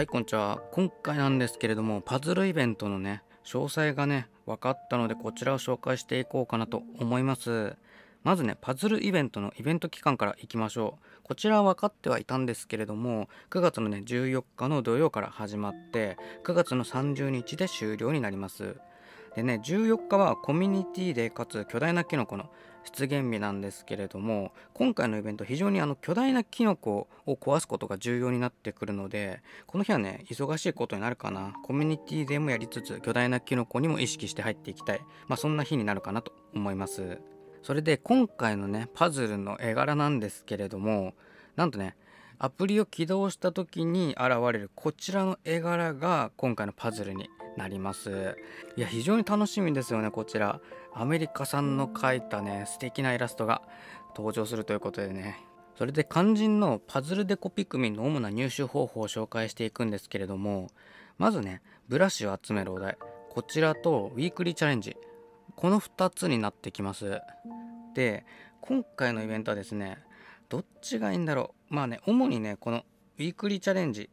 はいこんにちは。今回なんですけれどもパズルイベントのね詳細がね分かったのでこちらを紹介していこうかなと思います。まずねパズルイベントのイベント期間からいきましょう。こちらは分かってはいたんですけれども9月のね14日の土曜から始まって9月の30日で終了になります。でね14日はコミュニティでかつ巨大なキノコの出現日なんですけれども今回のイベント非常にあの巨大なキノコを壊すことが重要になってくるのでこの日はね忙しいことになるかなコミュニティでもやりつつ巨大なキノコにも意識して入っていきたい。まあそんな日になるかなと思います。それで今回のねパズルの絵柄なんですけれどもなんとねアプリを起動した時に現れるこちらの絵柄が今回のパズルになります。いや非常に楽しみですよねこちら。アメリカ産の描いたね素敵なイラストが登場するということでね。それで肝心のパズルデコピクミンの主な入手方法を紹介していくんですけれどもまずねブラシを集めるお題。こちらとウィークリーチャレンジ。この2つになってきます。で今回のイベントはですねどっちがいいんだろう。まあね主にねこのウィークリーチャレンジ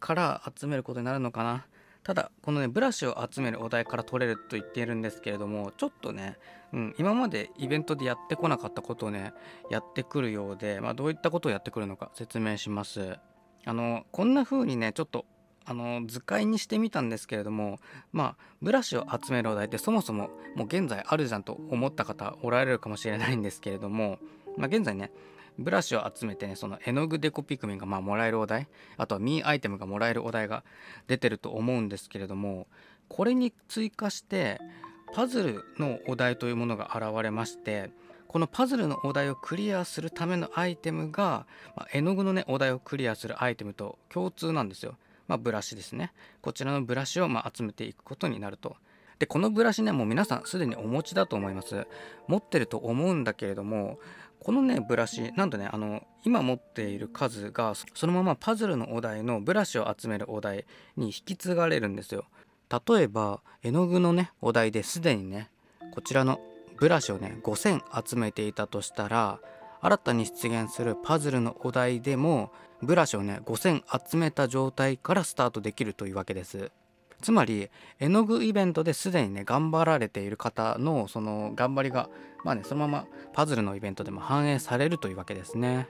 から集めることになるのかな。ただこのねブラシを集めるお題から取れると言っているんですけれどもちょっとね、うん、今までイベントでやってこなかったことをねやってくるようで、まあ、どういったことをやってくるのか説明します。あのこんな風にねちょっとあの図解にしてみたんですけれどもまあブラシを集めるお題ってそもそももう現在あるじゃんと思った方おられるかもしれないんですけれども、まあ、現在ねブラシを集めてねその絵の具デコピクミンがまあもらえるお題あとはミーアイテムがもらえるお題が出てると思うんですけれどもこれに追加してパズルのお題というものが現れましてこのパズルのお題をクリアするためのアイテムが、まあ、絵の具のねお題をクリアするアイテムと共通なんですよ。まあ、ブラシですねこちらのブラシをま集めていくことになると。でこのブラシねもう皆さんすでにお持ちだと思います持ってると思うんだけれどもこのねブラシなんとねあの今持っている数がそのままパズルのお題のブラシを集めるお題に引き継がれるんですよ。例えば絵の具のねお題ですでにねこちらのブラシをね5000集めていたとしたら新たに出現するパズルのお題でもブラシをね5000集めた状態からスタートできるというわけです。つまり絵の具イベントですでにね頑張られている方のその頑張りがまあねそのままパズルのイベントでも反映されるというわけですね。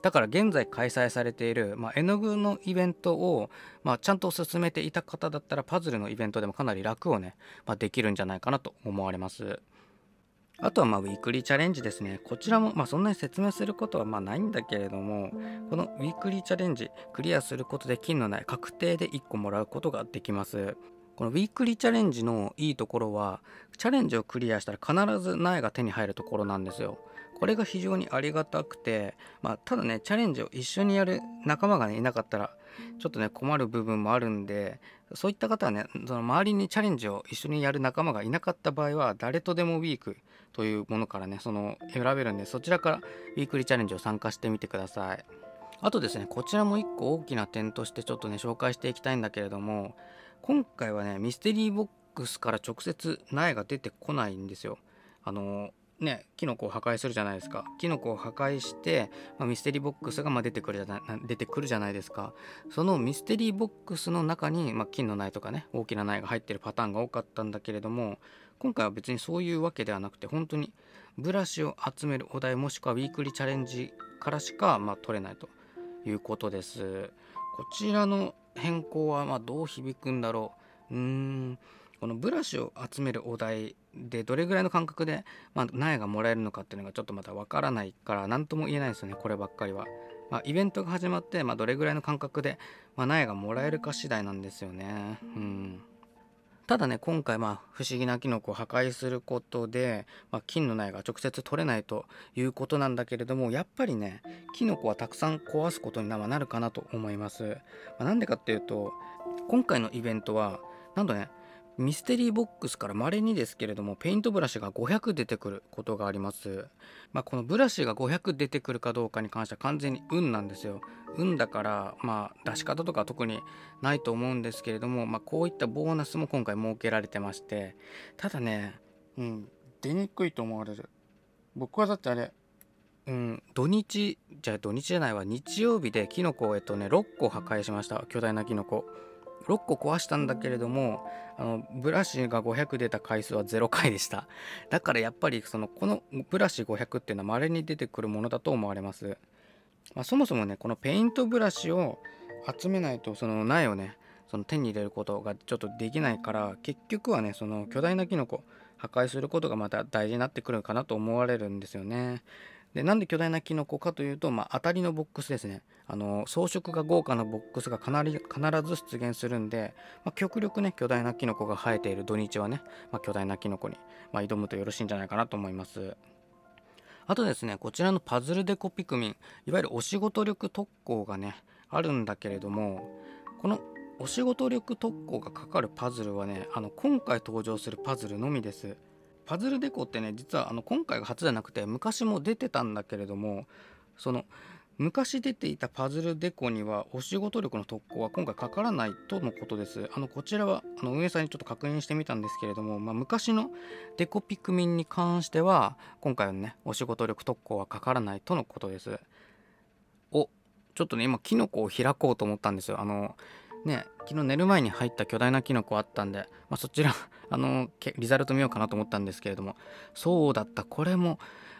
だから現在開催されている、まあ、絵の具のイベントを、まあ、ちゃんと進めていた方だったらパズルのイベントでもかなり楽をね、まあ、できるんじゃないかなと思われます。あとはまあウィークリーチャレンジですね。こちらもまあそんなに説明することはまあないんだけれども、このウィークリーチャレンジクリアすることで金の苗確定で1個もらうことができます。このウィークリーチャレンジのいいところは、チャレンジをクリアしたら必ず苗が手に入るところなんですよ。これが非常にありがたくて、まあ、ただねチャレンジを一緒にやる仲間が、ね、いなかったらちょっとね困る部分もあるんでそういった方はねその周りにチャレンジを一緒にやる仲間がいなかった場合は誰とでもウィークというものからねその選べるんでそちらからウィークリーチャレンジを参加してみてください。あとですねこちらも1個大きな点としてちょっとね紹介していきたいんだけれども今回はねミステリーボックスから直接苗が出てこないんですよ。あのね、キノコを破壊するじゃないですか。キノコを破壊して、まあ、ミステリーボックスがま出てくるじゃない出てくるじゃないですか。そのミステリーボックスの中に、まあ、金の苗とかね大きな苗が入ってるパターンが多かったんだけれども今回は別にそういうわけではなくて本当にブラシを集めるお題もしくはウィークリーチャレンジからしか、まあ、取れないということです。こちらの変更はまどう響くんだろう。うーん。このブラシを集めるお題でどれぐらいの感覚で、まあ、苗がもらえるのかっていうのがちょっとまだわからないから何とも言えないですよねこればっかりは。まあ、イベントが始まって、まあ、どれぐらいの感覚で、まあ、苗がもらえるか次第なんですよね。うんただね今回まあ不思議なキノコを破壊することで、まあ、金の苗が直接取れないということなんだけれどもやっぱりねキノコはたくさん壊すことになるかなと思います。まあ、なんでかっていうと今回のイベントはなんとねミステリーボックスから稀にですけれどもペイントブラシが500出てくることがあります、まあ、このブラシが500出てくるかどうかに関しては完全に運なんですよ。運だからまあ出し方とか特にないと思うんですけれども、まあ、こういったボーナスも今回設けられてまして。ただねうん出にくいと思われる。僕はだってあれうん土日じゃあ土日じゃないわ。日曜日でキノコをえっとね6個破壊しました。巨大なキノコ。6個壊したんだけれどもあのブラシが500出た回数は0回でした。だからやっぱりそのこのブラシ500っていうのは稀に出てくるものだと思われます、まあ、そもそもねこのペイントブラシを集めないとその苗をねその手に入れることがちょっとできないから結局はねその巨大なキノコ破壊することがまた大事になってくるかなと思われるんですよね。でなんで巨大なキノコかというと、まあ、当たりのボックスですね。あの装飾が豪華なボックスがかなり必ず出現するんで、まあ、極力ね巨大なキノコが生えている土日はね、まあ、巨大なキノコに、ま挑むとよろしいんじゃないかなと思います。あとですねこちらのパズルデコピクミンいわゆるお仕事力特攻がねあるんだけれどもこのお仕事力特攻がかかるパズルはねあの今回登場するパズルのみです。パズルデコってね実はあの今回が初じゃなくて昔も出てたんだけれどもその昔出ていたパズルデコにはお仕事力の特攻は今回かからないとのことです。あのこちらはあの運営さんにちょっと確認してみたんですけれども、まあ、昔のデコピクミンに関しては今回のねお仕事力特攻はかからないとのことです。おちょっとね今キノコを開こうと思ったんですよ。あのね昨日寝る前に入った巨大なキノコあったんで、まあ、そちらあのリザルト見ようかなと思ったんですけれどもそうだった。これも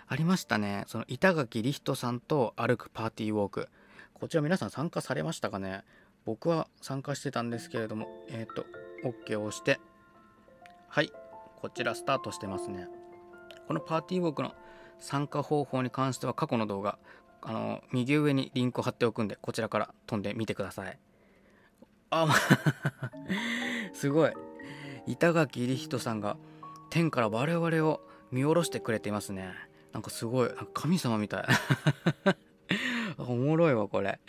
ありましたね。その板垣リヒトさんと歩くパーティーウォーク。こちら皆さん参加されましたかね？僕は参加してたんですけれどもえっ、ー、と OK を押してはいこちらスタートしてますね。このパーティーウォークの参加方法に関しては過去の動画あの右上にリンクを貼っておくんでこちらから飛んでみてください。あ、すごい。板垣入人さんが天から我々を見下ろしてくれていますね。なんかすごい、神様みたい。おもろいわ、これ。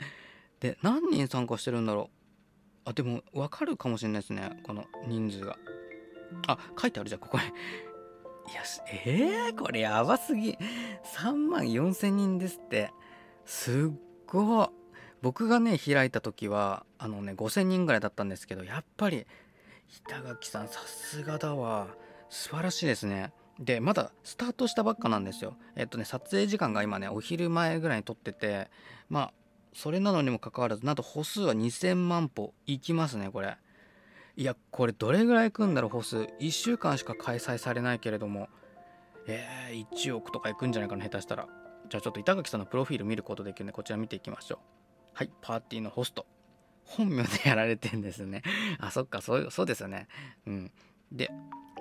で、何人参加してるんだろう。あ、でも、わかるかもしれないですね。この人数が。あ、書いてあるじゃん、ここに。いや、えー、これやばすぎ。3万4千人ですって。すっごい。僕がね開いた時はあのね5,000人ぐらいだったんですけどやっぱり板垣さんさすがだわ。素晴らしいですね。でまだスタートしたばっかなんですよ。えっとね撮影時間が今ねお昼前ぐらいに撮っててまあそれなのにもかかわらずなんと歩数は2000万歩。いきますねこれ。いやこれどれぐらいいくんだろう歩数。1週間しか開催されないけれども。えー、1億とかいくんじゃないかな下手したら。じゃあちょっと板垣さんのプロフィール見ることできるんでこちら見ていきましょう。はい、パーティーのホスト。本名でやられてんですね。あ、そっか、そうそうですよね。うん。で、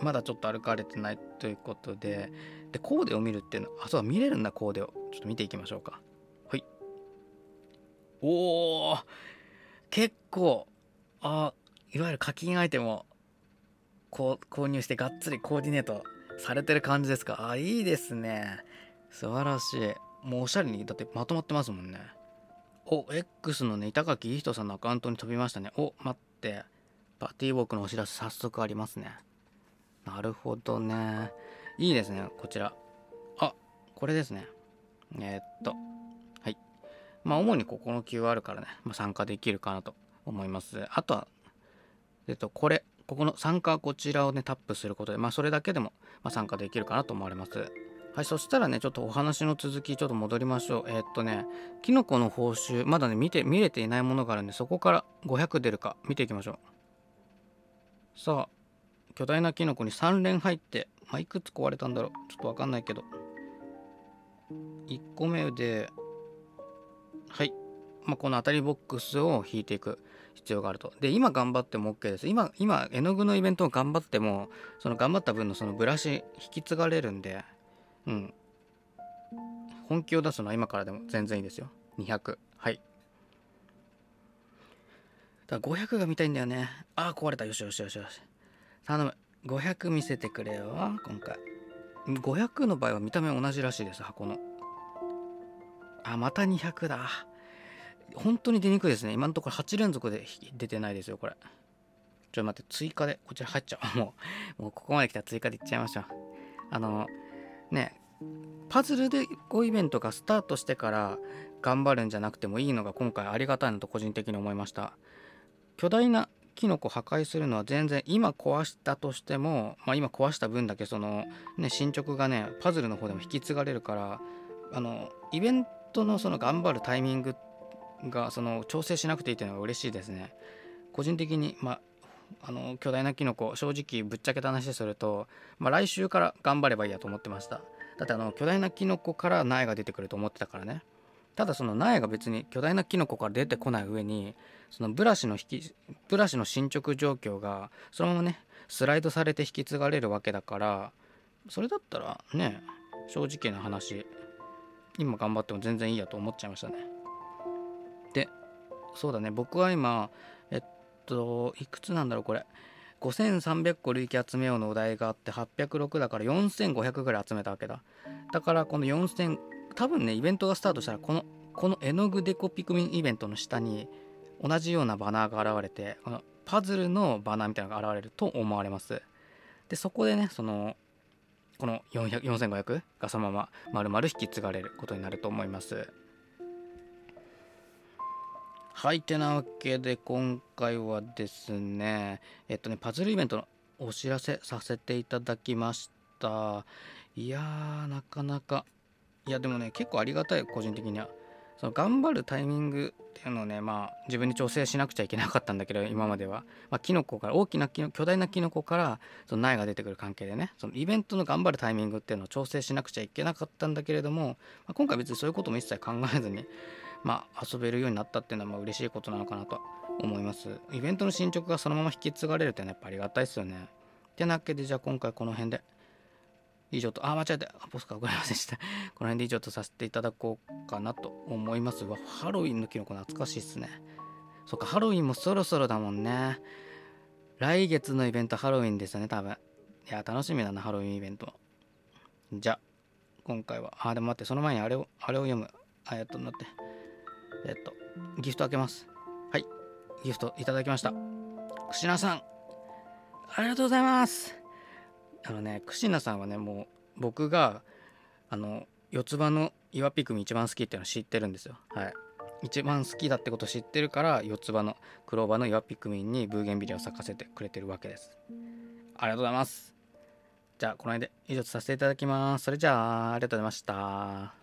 まだちょっと歩かれてないということで、で、コーデを見るっていうの、あ、そう見れるんだ、コーデを。ちょっと見ていきましょうか。はい。おー、結構、あ、いわゆる課金アイテムをこう購入してがっつりコーディネートされてる感じですか？あ、いいですね。素晴らしい。もうおしゃれに、だってまとまってますもんね。お、X のね、板垣いい人さんのアカウントに飛びましたね。お、待って。パーティーウォークのお知らせ早速ありますね。なるほどね。いいですね、こちら。あ、これですね。えー、っと、はい。まあ、主にここの QR からね、まあ、参加できるかなと思います。あとは、えっと、これ、ここの参加こちらをね、タップすることで、まあ、それだけでも、ま参加できるかなと思われます。はい、そしたらね、ちょっとお話の続き、ちょっと戻りましょう。えー、っとね、キノコの報酬、まだね、見て、見れていないものがあるんで、そこから500出るか、見ていきましょう。さあ、巨大なキノコに3連入って、まあ、いくつ壊れたんだろう。ちょっとわかんないけど。1個目で、はい。まあ、この当たりボックスを引いていく必要があると。で、今頑張っても OK です。今、今、絵の具のイベントを頑張っても、その頑張った分のそのブラシ引き継がれるんで、うん。本気を出すのは今からでも全然いいですよ。200。はい。だ500が見たいんだよね。ああ、壊れた。よしよしよしよし。頼む。500見せてくれよ、今回。500の場合は見た目同じらしいです、箱の。あ、また200だ。本当に出にくいですね。今のところ8連続で出てないですよ、これ。ちょっと待って、追加で、こちら入っちゃう。もう、もうここまで来たら追加でいっちゃいましょう。あの、ねパズルでこうイベントがスタートしてから頑張るんじゃなくてもいいのが今回ありがたいなと個人的に思いました。巨大なキノコ破壊するのは全然今壊したとしても、まあ、今壊した分だけその、ね、進捗がねパズルの方でも引き継がれるからあのイベントのその頑張るタイミングがその調整しなくていいというのが嬉しいですね。個人的にまああの巨大なキノコ正直ぶっちゃけた話すると、まあ、来週から頑張ればいいやと思ってました。だってあの巨大なキノコから苗が出てくると思ってたからね。ただその苗が別に巨大なキノコから出てこない上にそのブラシの引きブラシの進捗状況がそのままねスライドされて引き継がれるわけだからそれだったらね正直な話今頑張っても全然いいやと思っちゃいましたね。でそうだね。僕は今といくつなんだろうこれ。5300個累計集めようのお題があって806だから4500ぐらい集めたわけだ。だからこの4000多分ねイベントがスタートしたらこのこの絵の具デコピクミンイベントの下に同じようなバナーが現れてこのパズルのバナーみたいなのが現れると思われます。でそこでねそのこの4500がそのまま丸々引き継がれることになると思います。はいてなわけで今回はですねえっとねパズルイベントのお知らせさせていただきました。いやーなかなかいやでもね結構ありがたい個人的には。その頑張るタイミングっていうのをねまあ自分に調整しなくちゃいけなかったんだけど今までは、まあ、キノコから大きなキノ巨大なキノコからその苗が出てくる関係でね。そのイベントの頑張るタイミングっていうのを調整しなくちゃいけなかったんだけれども、まあ、今回別にそういうことも一切考えずにまあ遊べるようになったっていうのはまあ嬉しいことなのかなと思いますイベントの進捗がそのまま引き継がれるってのはやっぱありがたいですよねってなわけでじゃあ今回この辺で以上と、あ、間違えた。ボスか、ごめんなさい でした。この辺で以上とさせていただこうかなと思いますわ。ハロウィンのキノコ懐かしいっすね。そっか、ハロウィンもそろそろだもんね。来月のイベントハロウィンですよね、多分。いや、楽しみだな、ハロウィンイベント。じゃあ、今回は、あ、でも待って、その前にあれを、あれを読む。あ、えっと、待って。えっと、ギフト開けます。はい、ギフトいただきました。串名さん、ありがとうございます。あのねクナさんはねもう僕があの四つ葉の岩ピクミン一番好きっていうの知ってるんですよ。はい。一番好きだってこと知ってるから四つ葉のクローバーの岩ピクミンにブーゲンビリアを咲かせてくれてるわけです。ありがとうございます。じゃあこの辺で以上とさせていただきます。それじゃあありがとうございました。